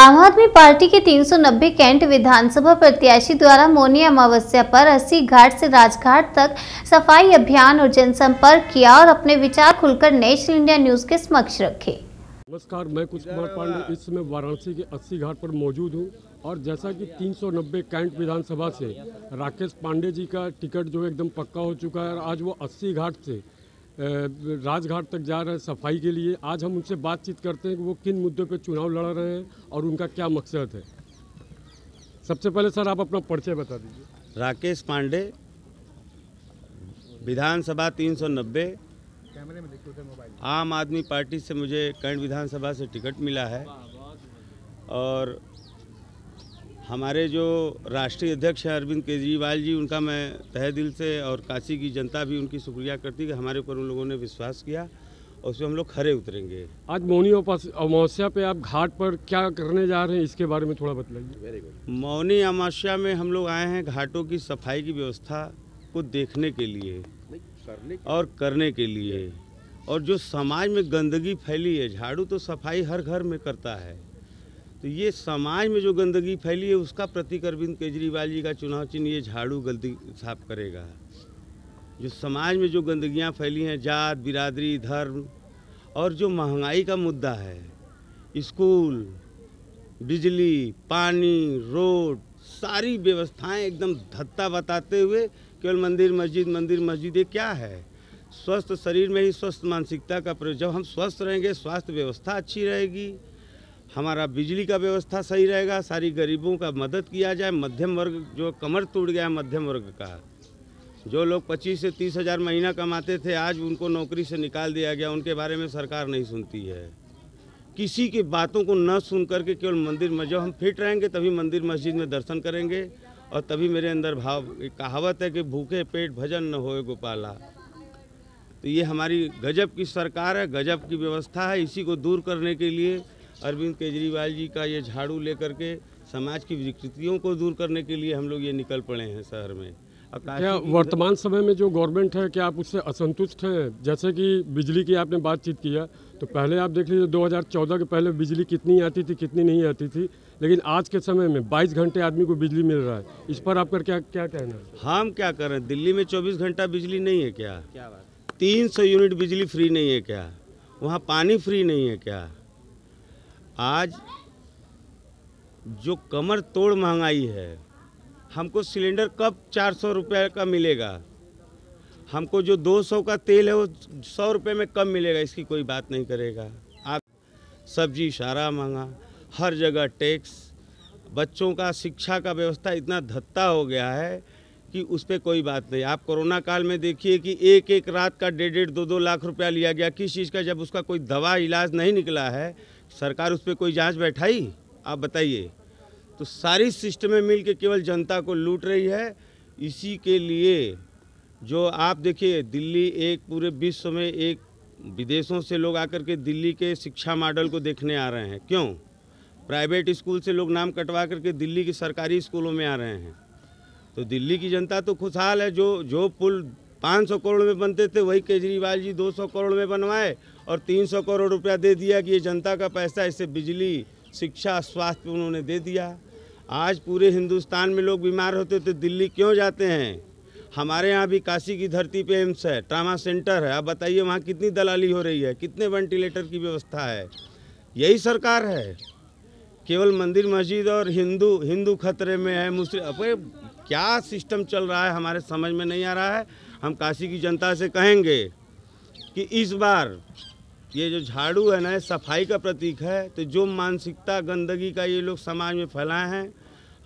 आम आदमी पार्टी के 390 कैंट विधानसभा प्रत्याशी द्वारा मौनी अमावस्या पर अस्सी घाट से राजघाट तक सफ़ाई अभियान और जनसंपर्क किया और अपने विचार खुलकर नेशनल इंडिया न्यूज़ के समक्ष रखे। नमस्कार, मैं कुछ कुमार पांडे। इस समय वाराणसी के 80 घाट पर मौजूद हूँ और जैसा कि 390 कैंट विधानसभा से राकेश पांडे जी का टिकट जो एकदम पक्का हो चुका है और आज वो 80 घाट से राजघाट तक जा रहे हैं सफ़ाई के लिए। आज हम उनसे बातचीत करते हैं कि वो किन मुद्दों पे चुनाव लड़ रहे हैं और उनका क्या मकसद है। सबसे पहले सर आप अपना परिचय बता दीजिए। राकेश पांडे विधानसभा 390 आम आदमी पार्टी से मुझे कैंट विधानसभा से टिकट मिला है। और हमारे जो राष्ट्रीय अध्यक्ष हैं अरविंद केजरीवाल जी उनका मैं तहे दिल से और काशी की जनता भी उनकी शुक्रिया करती कि हमारे ऊपर उन लोगों ने विश्वास किया और उसमें हम लोग खड़े उतरेंगे। आज मौनी अमावस्या पे आप घाट पर क्या करने जा रहे हैं इसके बारे में थोड़ा बतलाइए वेरी गुड मौनी अमावस्या में हम लोग आए हैं घाटों की सफ़ाई की व्यवस्था को देखने के लिए करने के और करने के लिए। और जो समाज में गंदगी फैली है झाड़ू तो सफ़ाई हर घर में करता है। तो ये समाज में जो गंदगी फैली है, उसका प्रतीक अरविंद केजरीवाल जी का चुनाव चिन्ह ये झाड़ू गलती साफ़ करेगा। जो समाज में जो गंदगियाँ फैली हैं, जात, बिरादरी, धर्म, और जो महँगाई का मुद्दा है, स्कूल, बिजली, पानी, रोड, सारी व्यवस्थाएँ एकदम धत्ता बताते हुए केवल मंदिर, मस्जिद मंदिर, मस्जिद, ये क्या है? स्वस्थ शरीर में ही स्वस्थ मानसिकता का प्रयोग, जब हम स्वस्थ रहेंगे, स्वास्थ्य व्यवस्था अच्छी रहेगी। हमारा बिजली का व्यवस्था सही रहेगा, सारी गरीबों का मदद किया जाए, मध्यम वर्ग जो कमर टूट गया है, मध्यम वर्ग का। जो लोग 25 से तीस हज़ार महीना कमाते थे, आज उनको नौकरी से निकाल दिया गया, उनके बारे में सरकार नहीं सुनती है। किसी की बातों को न सुन करके केवल मंदिर में जब हम फिट रहेंगे, तभी मंदिर मस्जिद में दर्शन करेंगे, और तभी मेरे अंदर भाव, एक कहावत है कि भूखे पेट भजन न होए गोपाला। तो ये हमारी गजब की सरकार है, गजब की व्यवस्था है, इसी को दूर करने के लिए अरविंद केजरीवाल जी का ये झाड़ू लेकर के समाज की विकृतियों को दूर करने के लिए हम लोग ये निकल पड़े हैं शहर में। क्या वर्तमान समय में जो गवर्नमेंट है क्या आप उससे असंतुष्ट हैं? जैसे कि बिजली की आपने बातचीत किया तो पहले आप देख लीजिए 2014 के पहले बिजली कितनी आती थी कितनी नहीं आती थी लेकिन आज के समय में 22 घंटे आदमी को बिजली मिल रहा है। इस पर आपका क्या क्या कहना है? हम क्या कर? रहे हैं दिल्ली में 24 घंटा बिजली नहीं है क्या? क्या बात तीन सौ यूनिट बिजली फ्री नहीं है क्या? वहाँ पानी फ्री नहीं है क्या? आज जो कमर तोड़ महँगाई है, हमको सिलेंडर कब चार सौ रुपये का मिलेगा? हमको जो 200 का तेल है, वो सौ रुपये में कम मिलेगा? इसकी कोई बात नहीं करेगा। आप सब्ज़ी सारा महँगा हर जगह टैक्स, बच्चों का शिक्षा का व्यवस्था इतना धत्ता हो गया है कि उस पर कोई बात नहीं। आप कोरोना काल में देखिए कि एक एक रात का डेढ़ डेढ़ दो दो लाख रुपया लिया गया। किस चीज़ का? जब उसका कोई दवा इलाज नहीं निकला है सरकार उस पर कोई जाँच बैठाई? आप बताइए। तो सारी सिस्टमें मिल के केवल जनता को लूट रही है। इसी के लिए जो आप देखिए, दिल्ली एक पूरे विश्व में एक विदेशों से लोग आकर के दिल्ली के शिक्षा मॉडल को देखने आ रहे हैं। क्यों? प्राइवेट स्कूल से लोग नाम कटवा करके दिल्ली के सरकारी स्कूलों में आ रहे हैं। तो दिल्ली की जनता तो खुशहाल है। जो जो पुल 500 करोड़ में बनते थे, वही केजरीवाल जी 200 करोड़ में बनवाए और 300 करोड़ रुपया दे दिया कि ये जनता का पैसा इसे बिजली, शिक्षा, स्वास्थ्य उन्होंने दे दिया। आज पूरे हिंदुस्तान में लोग बीमार होते तो दिल्ली क्यों जाते हैं? हमारे यहाँ भी काशी की धरती पे एम्स है, ट्रामा सेंटर है। आप बताइए वहाँ कितनी दलाली हो रही है, कितने वेंटिलेटर की व्यवस्था है? यही सरकार है। केवल मंदिर, मस्जिद और हिंदू हिंदू खतरे में है, मुस्लिम क्या सिस्टम चल रहा है? हमारे समझ में नहीं आ रहा है। हम काशी की जनता से कहेंगे कि इस बार ये जो झाड़ू है ना ये सफ़ाई का प्रतीक है तो जो मानसिकता गंदगी का ये लोग समाज में फैलाए हैं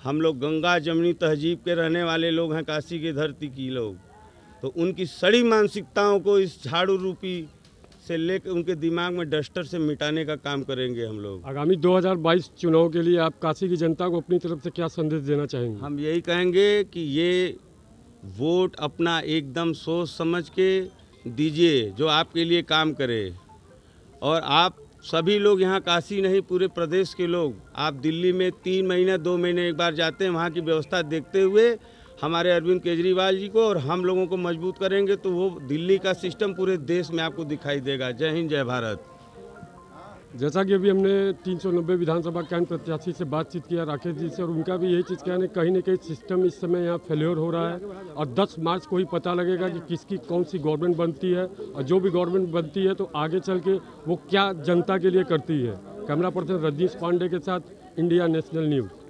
हम लोग गंगा जमनी तहजीब के रहने वाले लोग हैं काशी की धरती की लोग। तो उनकी सड़ी मानसिकताओं को इस झाड़ू रूपी से लेकर उनके दिमाग में डस्टर से मिटाने का काम करेंगे हम लोग। आगामी 2022 चुनाव के लिए आप काशी की जनता को अपनी तरफ़ से क्या संदेश देना चाहेंगे? हम यही कहेंगे कि ये वोट अपना एकदम सोच समझ के दीजिए, जो आपके लिए काम करे। और आप सभी लोग यहाँ काशी नहीं, पूरे प्रदेश के लोग, आप दिल्ली में तीन महीने, दो महीने एक बार जाते हैं, वहाँ की व्यवस्था देखते हुए हमारे अरविंद केजरीवाल जी को और हम लोगों को मज़बूत करेंगे तो वो दिल्ली का सिस्टम पूरे देश में आपको दिखाई देगा। जय हिंद, जय भारत। जैसा कि अभी हमने 390 विधानसभा कैंप प्रत्याशी से बातचीत किया, राकेश जी से, और उनका भी यही चीज़ कहना है कहीं ना कहीं सिस्टम इस समय यहाँ फेल्योर हो रहा है और 10 मार्च को ही पता लगेगा कि किसकी कौन सी गवर्नमेंट बनती है और जो भी गवर्नमेंट बनती है तो आगे चल के वो क्या जनता के लिए करती है। कैमरा पर्सन रजनीश पांडे के साथ इंडिया नेशनल न्यूज़।